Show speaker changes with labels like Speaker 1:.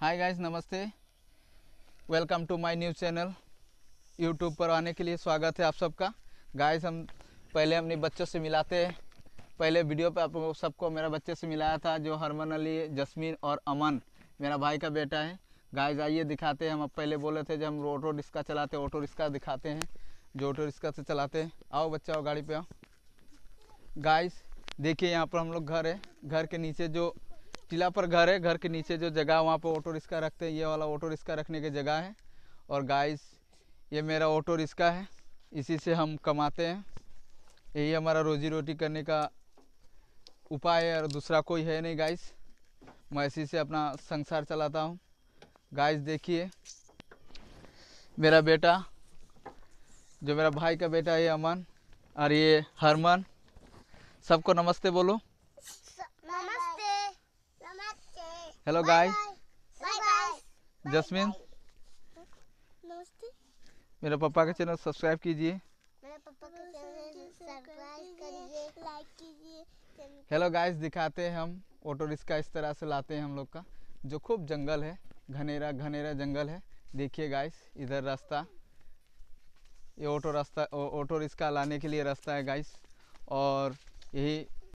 Speaker 1: हाय guys नमस्ते। Welcome to my news channel YouTube पर आने के लिए स्वागत है आप सबका। गाइस हम पहले अपने बच्चों से मिलाते हैं। पहले वीडियो पे आप सबको मेरा बच्चे से मिलाया था, जो हरमन अली, जस्मीन और अमन, मेरा भाई का बेटा है। गाइस आइए दिखाते हैं। हम अब पहले बोले थे, जब हम ऑटो रिक्शा चलाते ऑटो रिक्शा दिखाते हैं। जो ऑटो रिक्शा से चलाते हैं। आओ बच्चा, आओ गाड़ी पे आओ। गाइस देखिए, यहाँ पर हम लोग घर है। घर के नीचे जो टीला पर घर है, घर के नीचे जो जगह वहाँ पर ऑटो रिक्शा रखते हैं। ये वाला ऑटो रिक्शा रखने की जगह है। और गाइस ये मेरा ऑटो रिक्शा है। इसी से हम कमाते हैं। यही हमारा रोजी रोटी करने का उपाय है और दूसरा कोई है नहीं गाइस मैं इसी से अपना संसार चलाता हूँ। गाइस देखिए। मेरा बेटा, जो मेरा भाई का बेटा है, अमन, और ये हरमन, सबको नमस्ते बोलो
Speaker 2: नमस्ते नमस्ते
Speaker 1: हेलो गाइस जस्मीन मेरे पापा का चैनल सब्सक्राइब कीजिए। हेलो गाइस दिखाते हैं हम ऑटो रिक्शा इस तरह से लाते हैं हम लोग का जो खूब जंगल है। घनेरा घनेरा जंगल है। देखिए गाइस इधर रास्ता। ये ऑटो रास्ता ऑटो रिक्शा लाने के लिए रास्ता है गाइस और यही